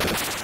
that.